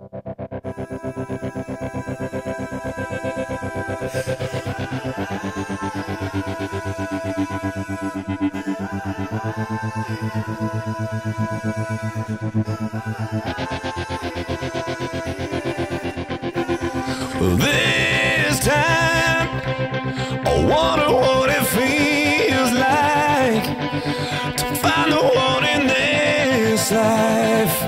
This time, I wonder what it feels like to find the one in this life,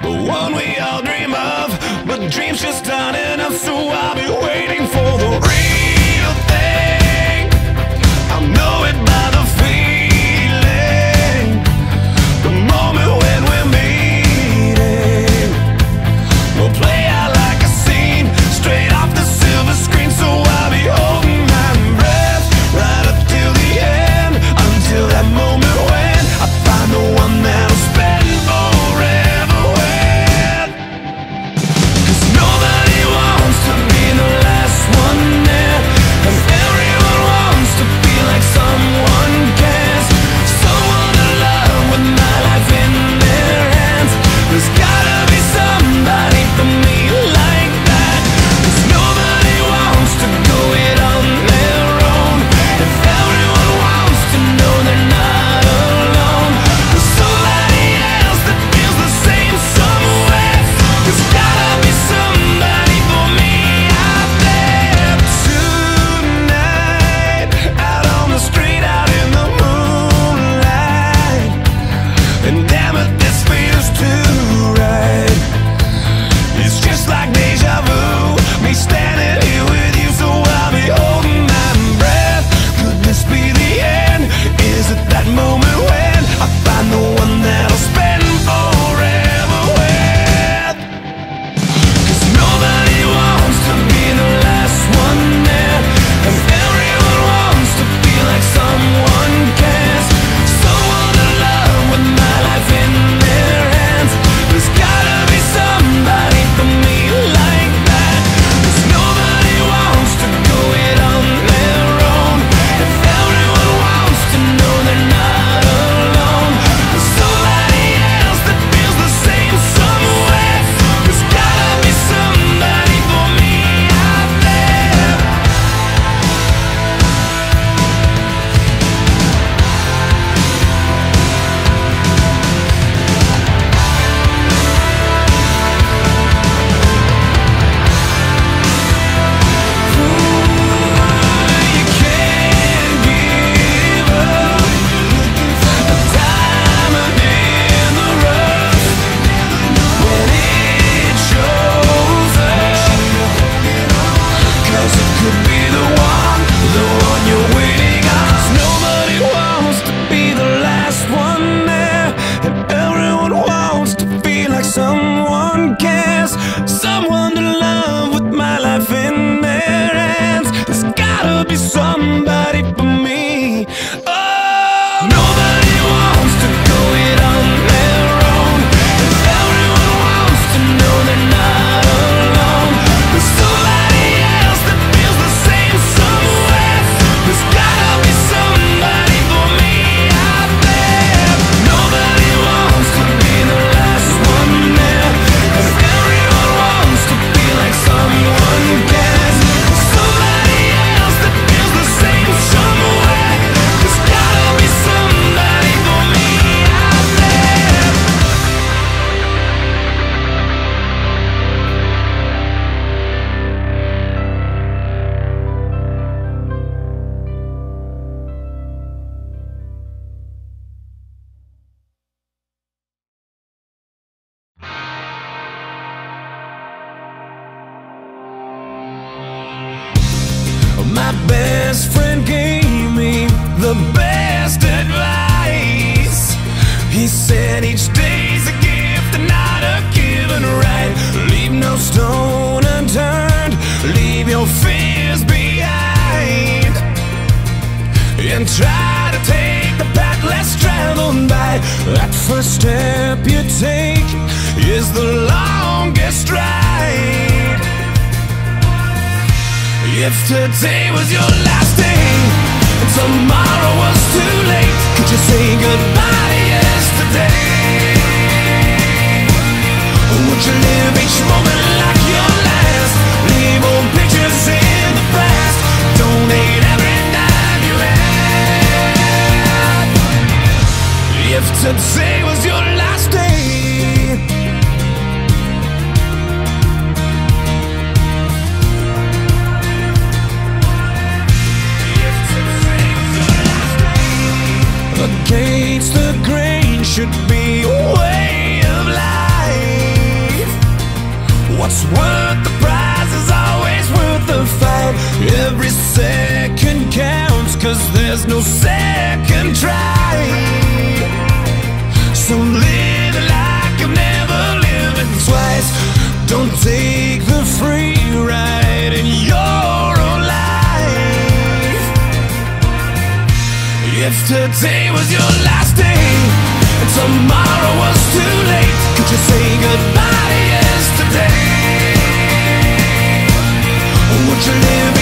the one we all dreams just He said each day's a gift and not a given right. Leave no stone unturned, leave your fears behind. And try to take the path less traveled by. That first step you take is the longest ride. If today was your last day and tomorrow was too late, could you say goodbye? day Would you live each moment against the grain should be a way of life. What's worth the prize is always worth the fight. Every second counts, cause there's no second try. So live it like today was your last day and tomorrow was too late, could you say goodbye to yesterday? Or would you live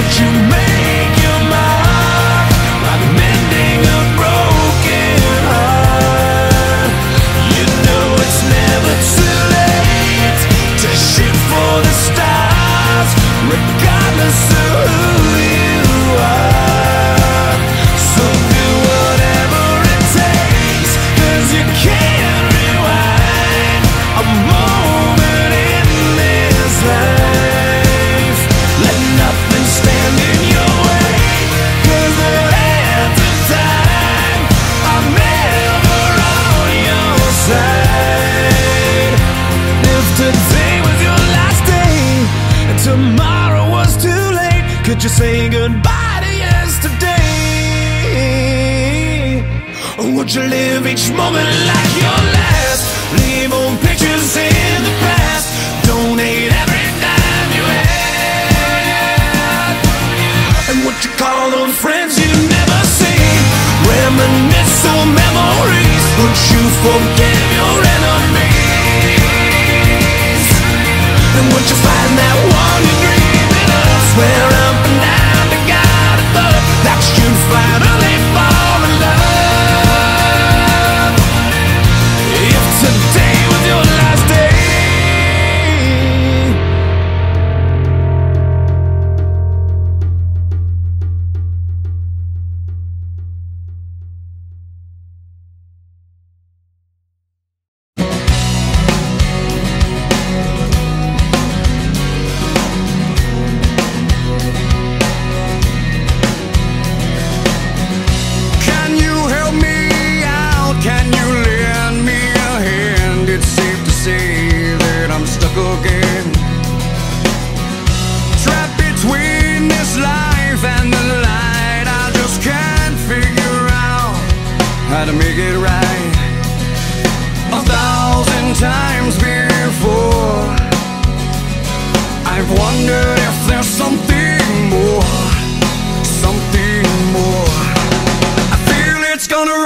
would you make Would you live each moment like your last? Leave old pictures in the past. Donate every dime you had. And would you call on friends you never seen? Reminisce on memories. Would you forgive how to make it right. A thousand times before, I've wondered if there's something more, something more. I feel it's gonna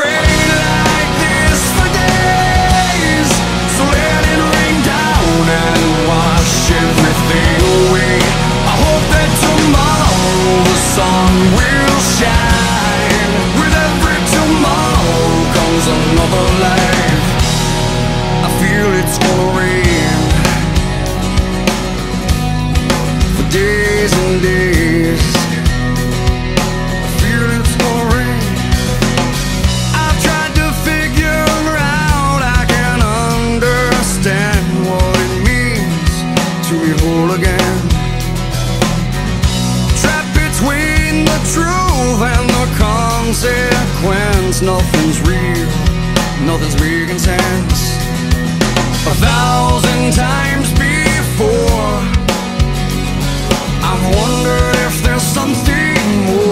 to be whole again. Trapped between the truth and the consequence, nothing's real, nothing's making sense. A thousand times before, I've wondered if there's something